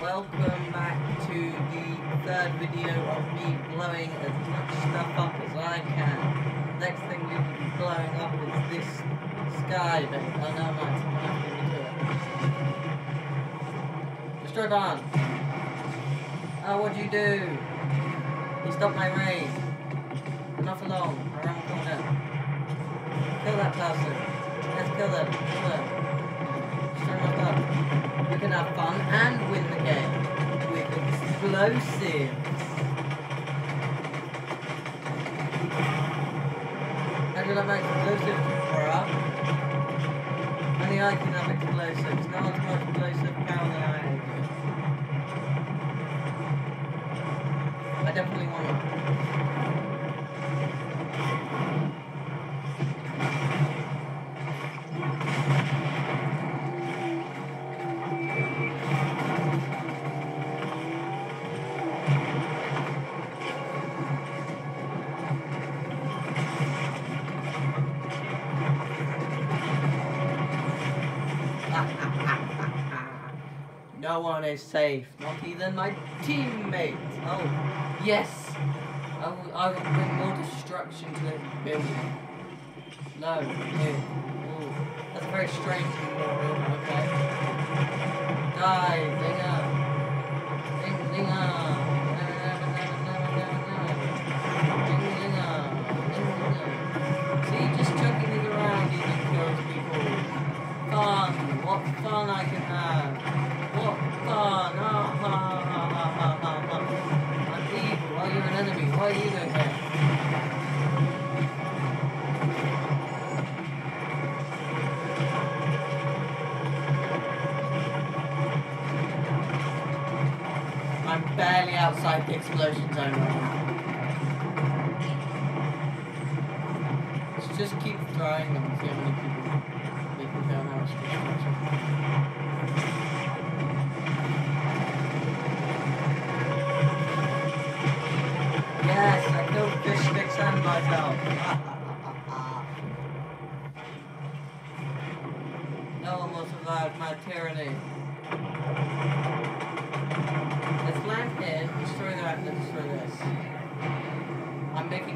welcome back to the third video of me blowing as much stuff up as I can. Next thing we will be blowing up is this sky bit. Oh no, Max, I'm not going uh, to do it. Destroy barn! Oh, what'd you do? You stopped my raid. Not for long. Around the corner. Kill that person. Let's kill them. Kill them. Destroy my gun. We can have fun and win the game with explosives. You like my explosives, bruh? Only I can have explosives. No one's got explosive power than I do. I definitely want one. No one is safe, not even my teammates. Oh, yes. Oh, I will, I will bring more destruction to this building. No, here. Ooh, that's a very strange building, okay. Die, dinger. Ding, dinger. Fun, what fun I can have. I'm barely outside the explosion zone right now. Let's just keep throwing them and see how many people we can much destruction. Yes, I killed fish sticks and myself. no one will survive my tyranny.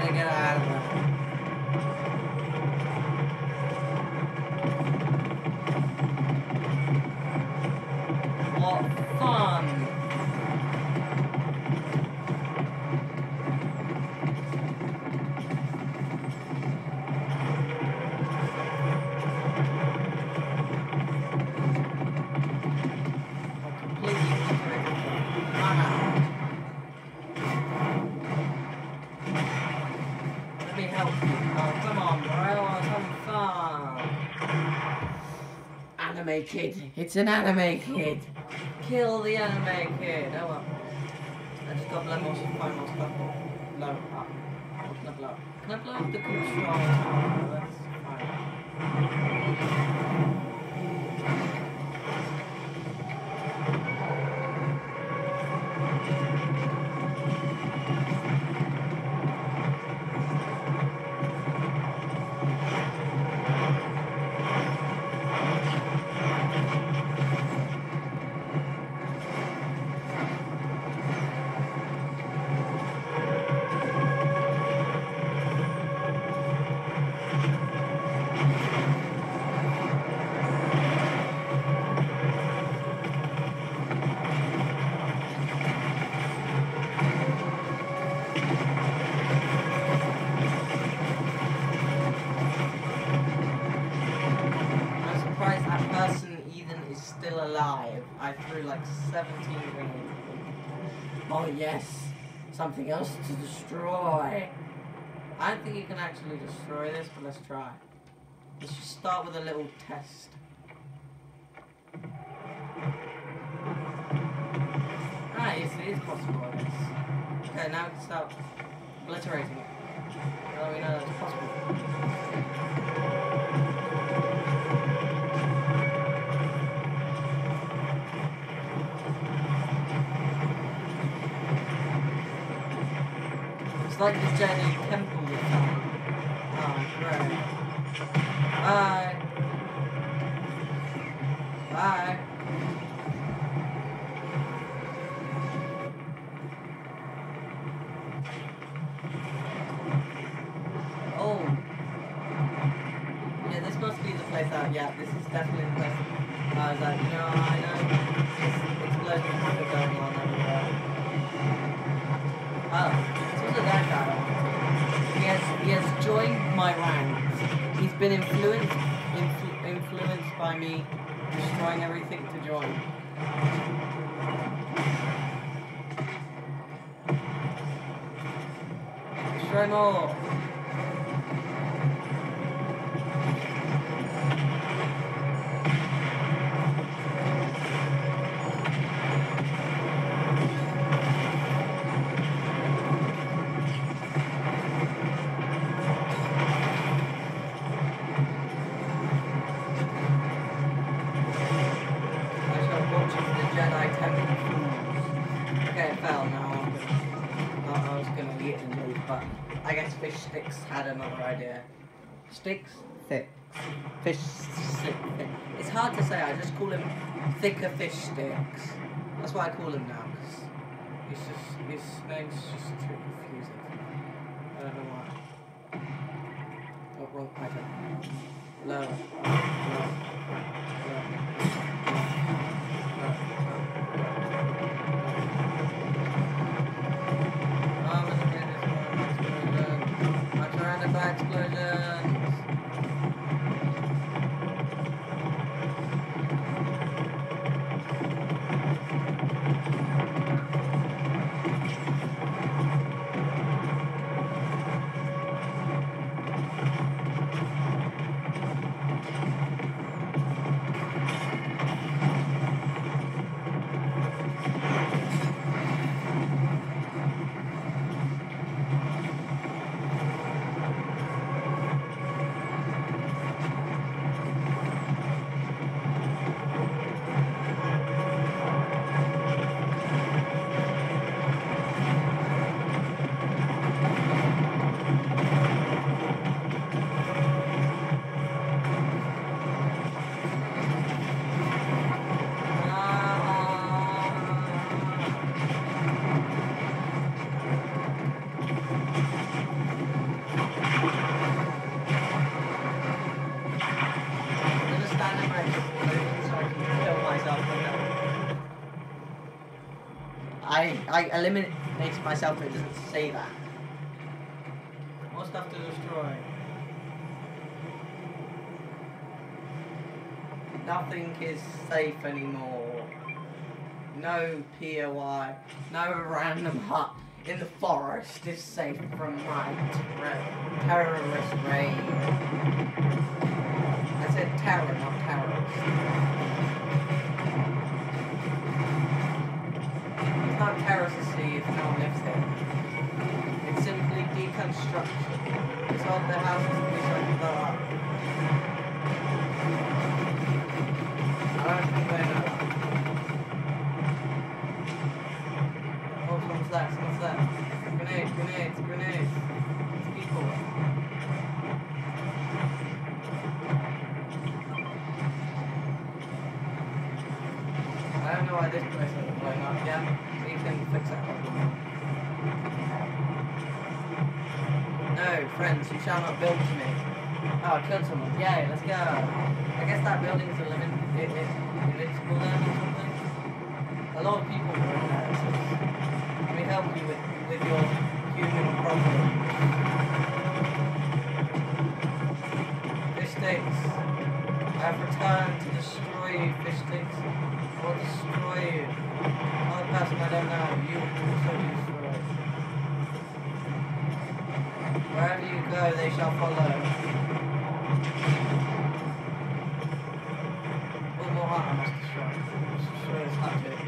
better get out of there. Anime kid. It's an anime kid. Kill the anime kid. Oh well. I just got up. Up? Up the control? I threw like 17 grenades. Oh yes, something else to destroy. I don't think you can actually destroy this, but let's try. Let's just start with a little test. Ah, yes, it is possible, I guess. Okay, now we can start obliterating it. Now we know that's possible. Like the Jenny Temple time. Oh, great. Bye. Bye. Oh. Yeah, this must be the place out. Yeah, this is definitely the place. I was like, no, I know. Explosion is still going on everywhere. Oh, been influenced influ- influenced by me destroying everything to join. Destroy more. Sticks had another idea. Sticks? Thick. Fish stick. Thick. It's hard to say, I just call him Thicker Fish Sticks. That's what I call him now, 'cause it's just, his name's just too confusing. I don't know why. Oh, wrong item. Lower. Lower. Lower. I eliminated myself, but it doesn't say that. More stuff to destroy. Nothing is safe anymore. No POI. No random hut. in the forest is safe from my ter- terrorist raid. I said terror, not terrorist. lives. It's simply deconstruction. It's all the houses which are developed. up. I know. Oh, grenades, grenades, grenades. It's people. I don't know why this place isn't blowing up, yeah? We can fix it. Friends, you shall not build to me. Oh, I killed someone. Yay, let's go. I guess that building's a limit. It, it, invincible then or something. A lot of people were in there. So let help you with, with your human problem. Fish sticks. I have out for left. Must have shot. Sure it's not good.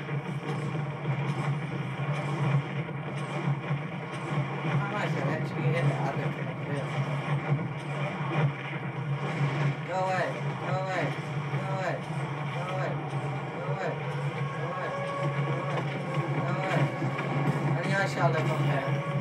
I might have actually hit the other bit. Go away, go away, go away, go away, go away, go away, go away. Go away. I think I shall live up there.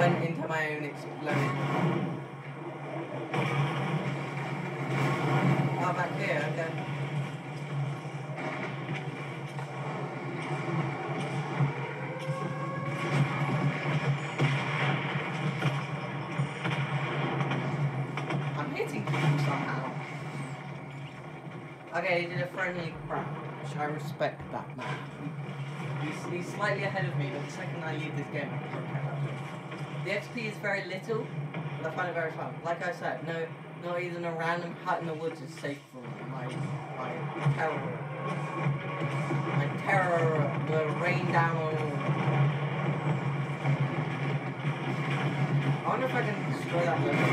I went into my own explosion. Oh, back here. I'm hitting people somehow. Okay, he did a friendly crouch. I respect that man. He's, he's slightly ahead of me, but the second I leave this game, I'm going The XP is very little, but I find it very fun. Like I said, no, not even a random hut in the woods is safe from my my terror. My terror will rain down on all. I wonder if I can destroy that level.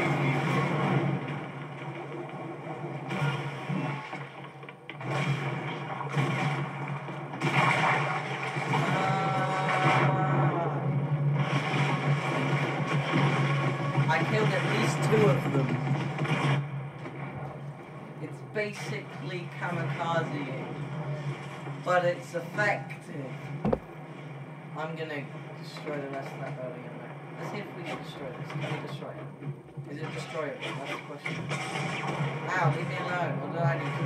Ah. I killed at least two of them. It's basically kamikaze, but it's effective. I'm gonna destroy the rest of that building in there. Let's see if we can destroy this. Can we destroy it? Is it destroyable? That's the question. Ow, leave me alone. What did I do to.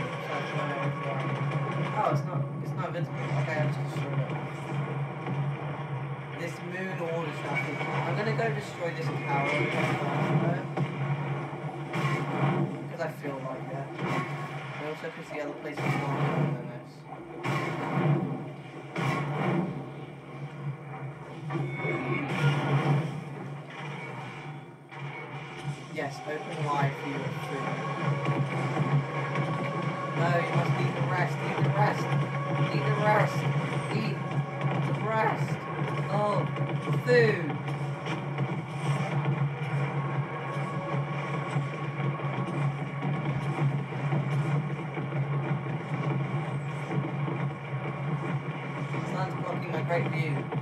Oh, it's not. It's not invincible. Okay, I'll just destroy it. This moon order shuttle. I'm gonna go destroy this tower because I feel the other longer than this. Yes, open wide for your food. No, you must eat the rest. Eat the rest. Eat the rest. Eat the rest. Oh, food. you.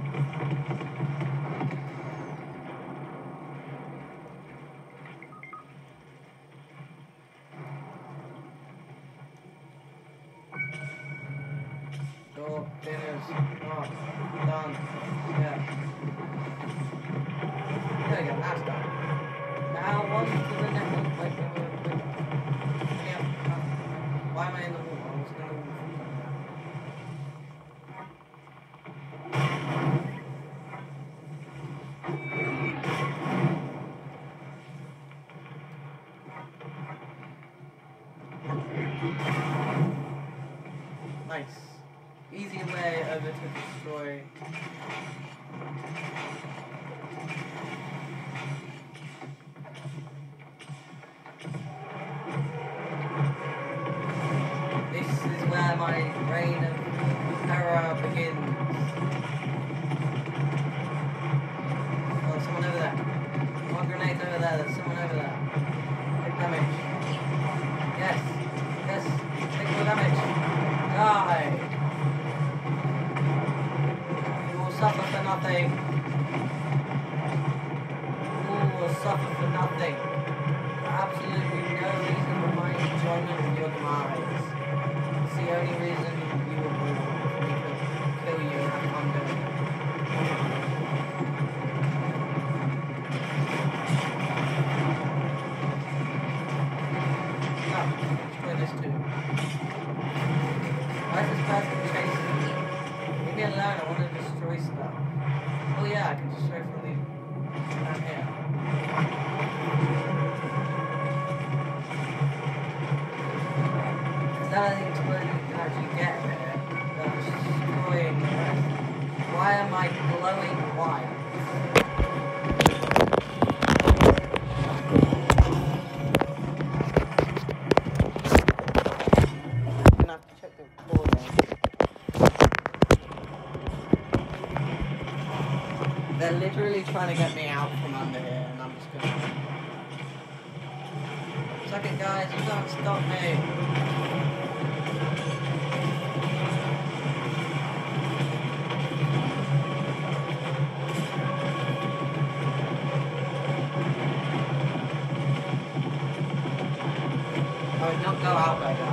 of it to destroy back and just wait from the It's really trying to get me out from under here, and I'm just gonna... Second, guys, you don't stop me. Oh, go out right.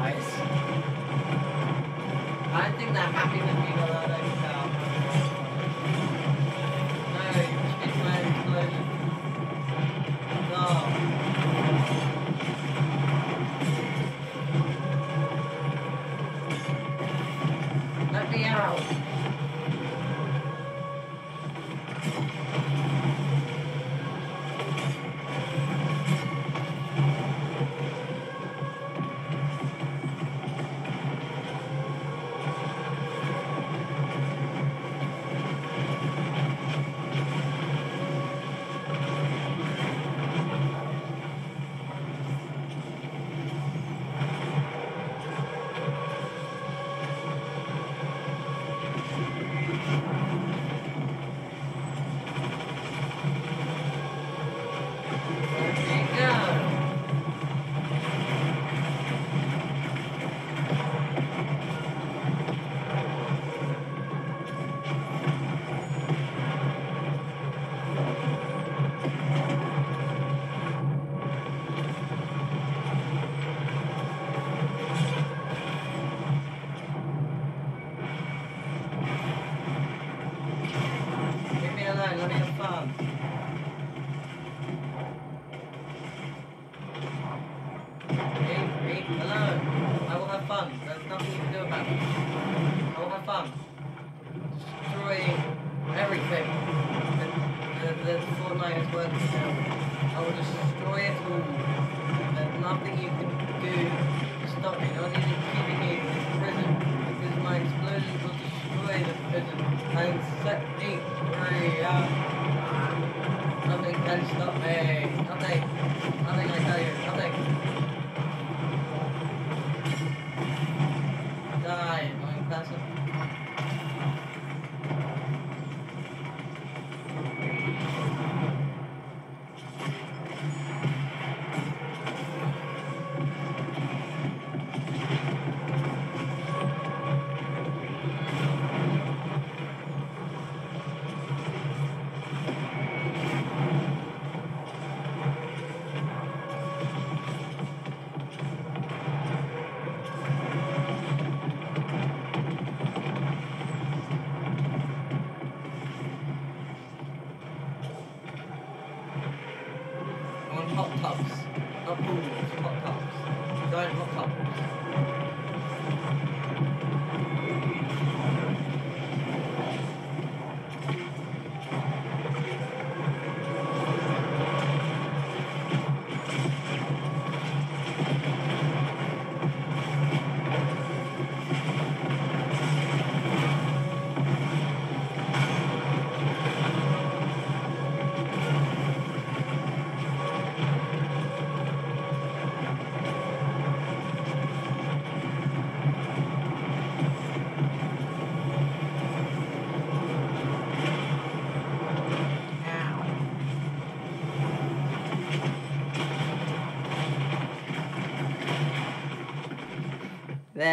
It's eight, three, uh,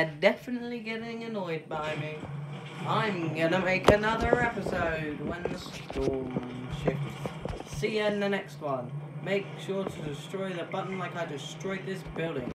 They're definitely getting annoyed by me. I'm gonna make another episode when the storm shifts. See you in the next one. Make sure to destroy the button like I destroyed this building.